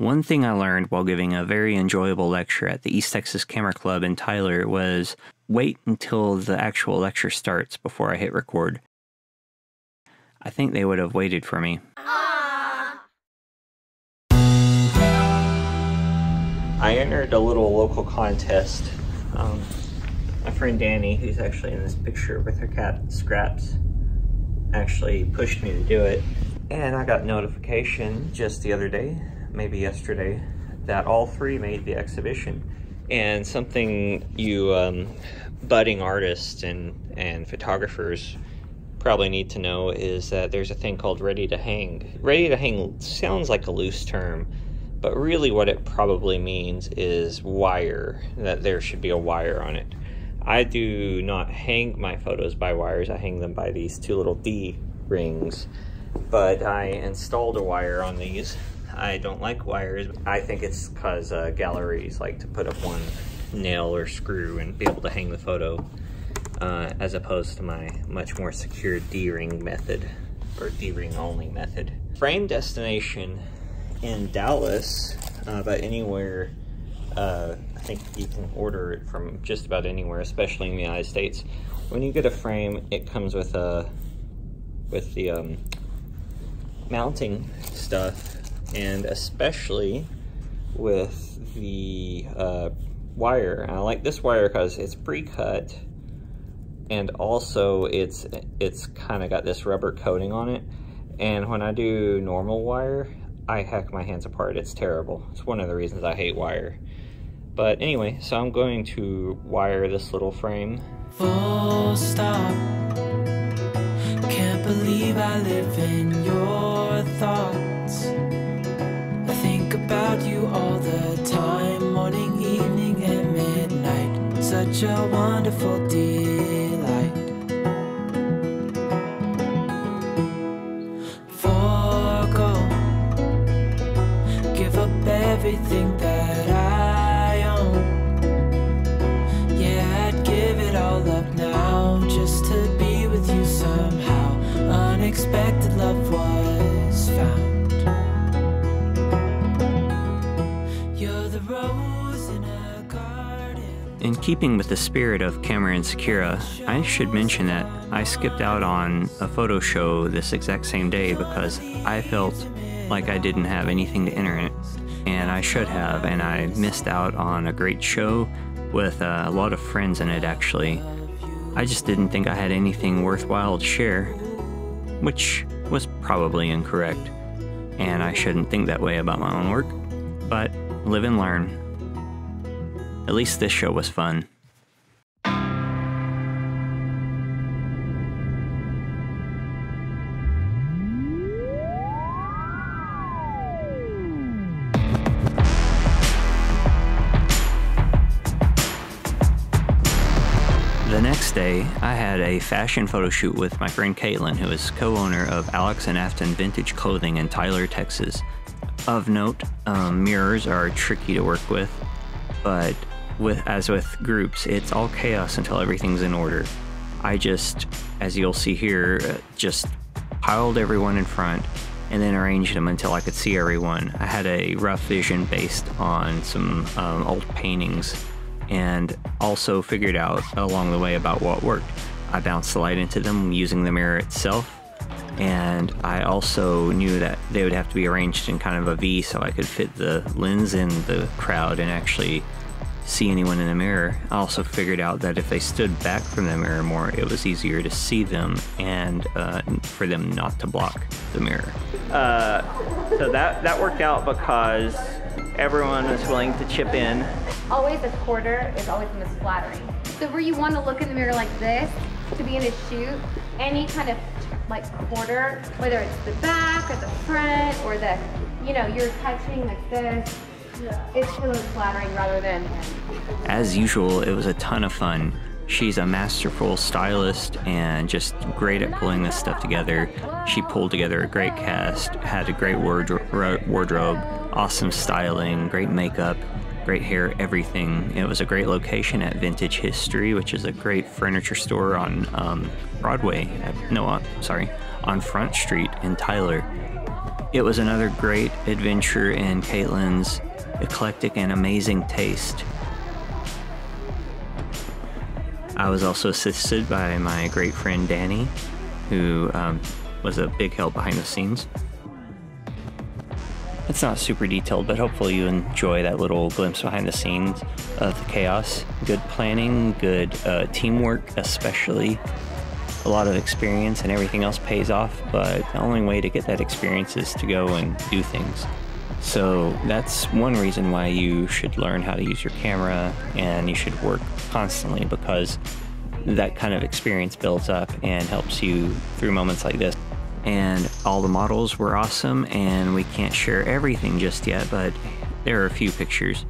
One thing I learned while giving a very enjoyable lecture at the East Texas Camera Club in Tyler was wait until the actual lecture starts before I hit record. I think they would have waited for me. I entered a little local contest. Um, my friend Danny, who's actually in this picture with her cat Scraps, actually pushed me to do it. And I got notification just the other day, maybe yesterday, that all three made the exhibition. And something you um, budding artists and, and photographers probably need to know is that there's a thing called ready to hang. Ready to hang sounds like a loose term, but really what it probably means is wire, that there should be a wire on it. I do not hang my photos by wires, I hang them by these two little D rings, but I installed a wire on these. I don't like wires. I think it's because uh, galleries like to put up one nail or screw and be able to hang the photo uh, as opposed to my much more secure D-ring method or D-ring only method. Frame destination in Dallas, uh, but anywhere, uh, I think you can order it from just about anywhere, especially in the United States. When you get a frame, it comes with a with the um, mounting stuff, and especially with the uh, wire. And I like this wire because it's pre-cut, and also it's it's kind of got this rubber coating on it. And when I do normal wire, I hack my hands apart. It's terrible. It's one of the reasons I hate wire. But anyway, so I'm going to wire this little frame. Full stop. Can't believe I live in your thoughts. About you all the time, morning, evening, and midnight. Such a wonderful delight. Forgo, give up everything that I own. Yeah, I'd give it all up now just to be with you somehow. Unexpected love In keeping with the spirit of Cameron Sakura, I should mention that I skipped out on a photo show this exact same day because I felt like I didn't have anything to enter it, and I should have, and I missed out on a great show with uh, a lot of friends in it actually. I just didn't think I had anything worthwhile to share, which was probably incorrect, and I shouldn't think that way about my own work, but live and learn. At least this show was fun. The next day, I had a fashion photo shoot with my friend Caitlin, who is co owner of Alex and Afton Vintage Clothing in Tyler, Texas. Of note, um, mirrors are tricky to work with, but with as with groups, it's all chaos until everything's in order. I just, as you'll see here, uh, just piled everyone in front and then arranged them until I could see everyone. I had a rough vision based on some um, old paintings and also figured out along the way about what worked. I bounced the light into them using the mirror itself, and I also knew that they would have to be arranged in kind of a V so I could fit the lens in the crowd and actually see anyone in the mirror. I also figured out that if they stood back from the mirror more, it was easier to see them and uh, for them not to block the mirror. Uh, so that that worked out because everyone was willing to chip in. always a quarter is always the most flattering. So where you want to look in the mirror like this to be in a shoot, any kind of like quarter, whether it's the back or the front or the, you know, you're touching like this, it's the most flattering rather than As usual, it was a ton of fun. She's a masterful stylist and just great at pulling this stuff together. She pulled together a great cast, had a great wardro- wardrobe, awesome styling, great makeup, great hair, everything. It was a great location at Vintage History, which is a great furniture store on um, Broadway. uh, No, uh, sorry, on Front Street in Tyler. It was another great adventure in Caitlin's eclectic and amazing taste. I was also assisted by my great friend Danny, who um, was a big help behind the scenes. It's not super detailed, but hopefully you enjoy that little glimpse behind the scenes of the chaos. Good planning, good uh, teamwork, especially. A lot of experience and everything else pays off, but the only way to get that experience is to go and do things. So that's one reason why you should learn how to use your camera and you should work constantly because that kind of experience builds up and helps you through moments like this. And all the models were awesome, and we can't share everything just yet, but there are a few pictures.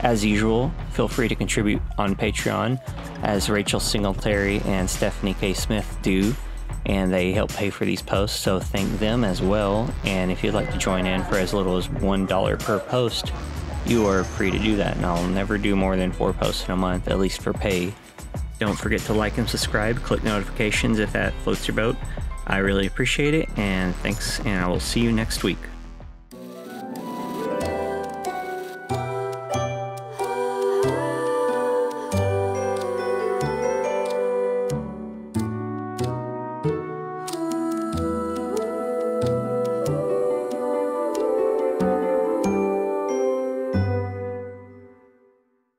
As usual, feel free to contribute on Patreon, as Rachel Singletary and Stephanie K. Smith do and they help pay for these posts, so thank them as well. And if you'd like to join in for as little as $1 per post, you are free to do that, and I'll never do more than four posts in a month, at least for pay. Don't forget to like and subscribe, click notifications if that floats your boat. I really appreciate it, and thanks, and I will see you next week.